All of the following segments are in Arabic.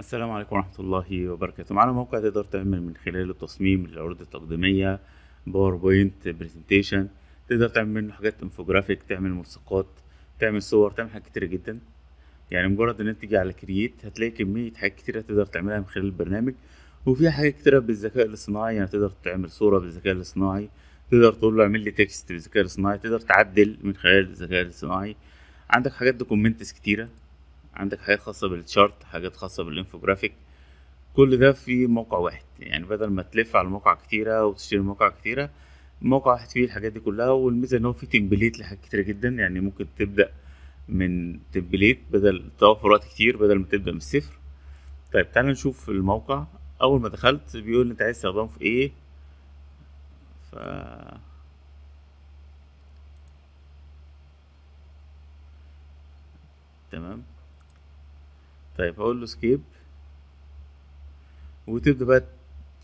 السلام عليكم ورحمة الله وبركاته. معانا موقع تقدر تعمل من خلاله تصميم للعروض التقديمية PowerPoint presentation تقدر تعمل منه حاجات انفوجرافيك تعمل ملصقات تعمل صور تعمل حاجات كتيرة جدا. يعني مجرد إن أنت تيجي على create هتلاقي كمية حاجات كتيرة تقدر تعملها من خلال البرنامج. وفيها حاجات كتيرة بالذكاء الاصطناعي يعني تقدر تعمل صورة بالذكاء الاصطناعي تقدر تقول له اعمل لي text بالذكاء الاصطناعي تقدر تعدل من خلال الذكاء الاصطناعي. عندك حاجات documents كتيرة. عندك حاجات خاصة بال chart حاجات خاصة بالانفوجرافيك كل ده في موقع واحد. يعني بدل ما تلف على مواقع كتيرة وتشتري مواقع كتيرة موقع واحد فيه الحاجات دي كلها والميزة إن هو فيه template لحاجات كتيرة جدا. يعني ممكن تبدأ من template بدل توفر وقت كتير بدل ما تبدأ من الصفر. طيب تعالى نشوف الموقع. أول ما دخلت بيقول أنت عايز تستخدمه في إيه؟ ف تمام. طيب هقول له skip وتبدأ بقى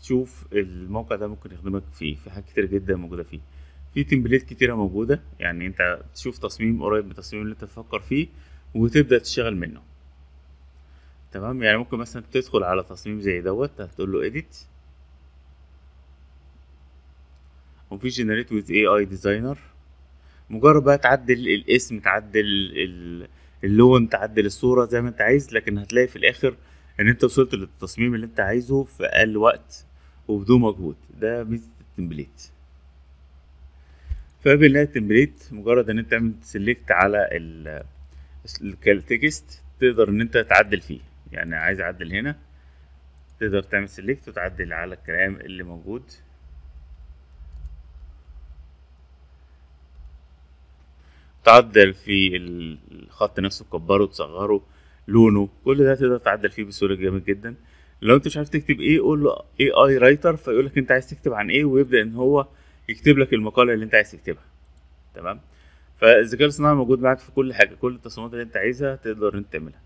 تشوف الموقع ده ممكن يخدمك فيه في حاجات كتير جدا موجودة فيه. في template كتيرة موجودة يعني انت تشوف تصميم قريب من التصميم اللي انت تفكر فيه وتبدأ تشتغل منه. تمام؟ يعني ممكن مثلا تدخل على تصميم زي دوت هتقول له edit. وفي generate with AI designer. مجرد بقى تعدل الاسم تعدل ال- اللون تعدل الصورة زي ما انت عايز لكن هتلاقي في الآخر إن انت وصلت للتصميم اللي انت عايزه في أقل وقت وبدون مجهود. ده ميزة ال template. فبنلاقي ال template مجرد إن انت تعمل select على ال ال text تقدر إن انت تعدل فيه. يعني عايز أعدل هنا تقدر تعمل select وتعدل على الكلام اللي موجود. تعدل في الخط نفسه تكبره تصغره لونه كل ده تقدر تعدل فيه بسهولة جامد جدا. لو انت مش عارف تكتب إيه قول له AI writer فيقول لك انت عايز تكتب عن إيه ويبدأ ان هو يكتب لك المقالة اللي انت عايز تكتبها. تمام؟ فالذكاء الاصطناعي موجود معاك في كل حاجة كل التصميمات اللي انت عايزها تقدر انت تعملها.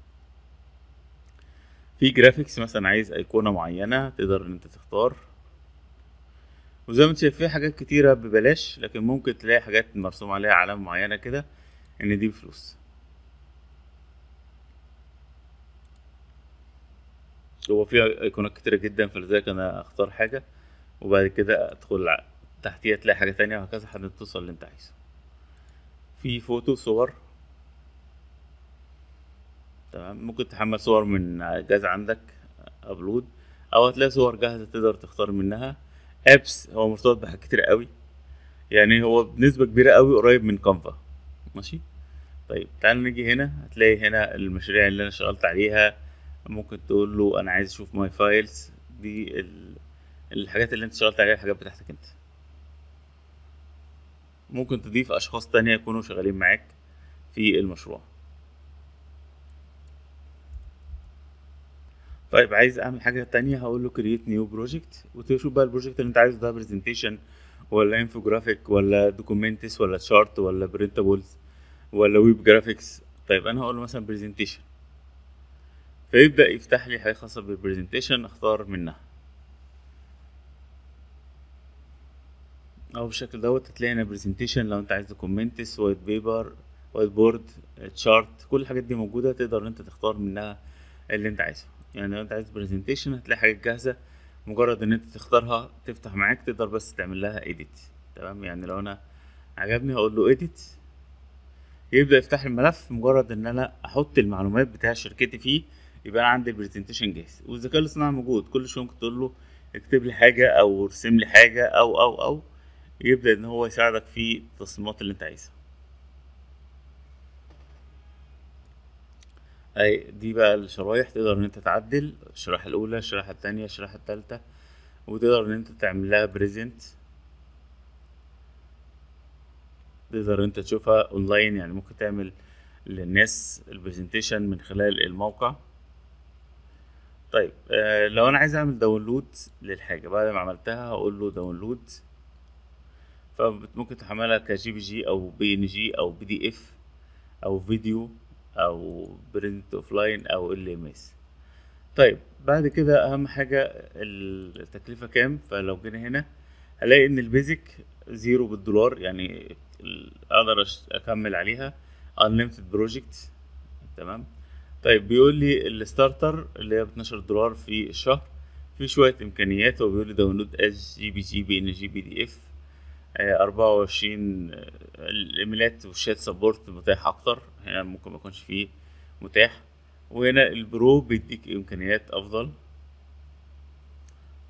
في graphics مثلا عايز ايقونة معينة تقدر ان انت تختار. وزي ما انت شايف في حاجات كتيرة ببلاش لكن ممكن تلاقي حاجات مرسوم عليها علامة معينة كده ان دي بفلوس. هو في ايقونات كتيرة جدا فلذلك أنا أختار حاجة وبعد كده أدخل تحتيها تلاقي حاجة تانية وهكذا لحد ما توصل اللي أنت عايزه. في فوتو صور. تمام؟ ممكن تحمل صور من جهاز عندك upload أو هتلاقي صور جاهزة تقدر تختار منها. apps هو مرتبط بحاجات كتير قوي. يعني هو بنسبة كبيرة قوي قريب من Canva ماشي؟ طيب تعال نيجي هنا هتلاقي هنا المشاريع اللي أنا اشتغلت عليها. ممكن تقول له أنا عايز أشوف my files دي ال... الحاجات اللي أنت اشتغلت عليها الحاجات بتاعتك أنت. ممكن تضيف أشخاص تانية يكونوا شغالين معاك في المشروع. طيب عايز أعمل حاجة تانية هقول له create new project وتشوف بقى ال project اللي أنت عايزه ده presentation ولا infographic ولا documents ولا chart ولا printables ولا web graphics طيب أنا هقول له مثلا presentation. فيبدأ يفتح لي حاجة خاصة بال presentation أختار منها. أو بالشكل دوت هتلاقي هنا presentation لو أنت عايز documents white paper whiteboard chart كل الحاجات دي موجودة تقدر إن أنت تختار منها اللي أنت عايزه. يعني لو أنت عايز presentation هتلاقي حاجات جاهزة مجرد إن أنت تختارها تفتح معاك تقدر بس تعمل لها edit. تمام؟ يعني لو أنا عجبني هقول له edit. يبدأ يفتح الملف مجرد إن أنا أحط المعلومات بتاع شركتي فيه يبقى أنا عندي ال presentation جاهز. والذكاء الاصطناعي موجود. كل شوية ممكن تقول له اكتب لي حاجة أو ارسم لي حاجة أو أو أو يبدأ إن هو يساعدك في التصميمات اللي أنت عايزها. آدي بقى الشرايح. تقدر إن أنت تعدل الشريحه الأولى الشريحه التانية الشريحه التالتة وتقدر إن أنت تعمل لها present تقدر أنت تشوفها اونلاين يعني ممكن تعمل للناس ال presentation من خلال الموقع. طيب آه لو أنا عايز أعمل download للحاجة بعد ما عملتها هقول له download فممكن تحملها ك JPG أو PNG أو PDF أو فيديو أو print offline أو LMS طيب بعد كده أهم حاجة التكلفة كام؟ فلو جينا هنا هلاقي إن ال Basic zero بالدولار يعني أقدر أكمل عليها. unlimited project تمام؟ طيب بيقول لي ال starter اللي هي ب 12 دولار في الشهر في شوية إمكانيات هو لي داونلود إس جي بي جي بي إن جي بي دي إف أربعة وعشرين الإيميلات وال chat support متاح أكتر هنا ممكن ميكونش فيه متاح. وهنا ال pro بيديك إمكانيات أفضل.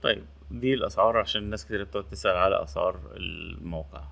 طيب دي الأسعار عشان الناس كتير بتقعد تسأل على أسعار الموقع.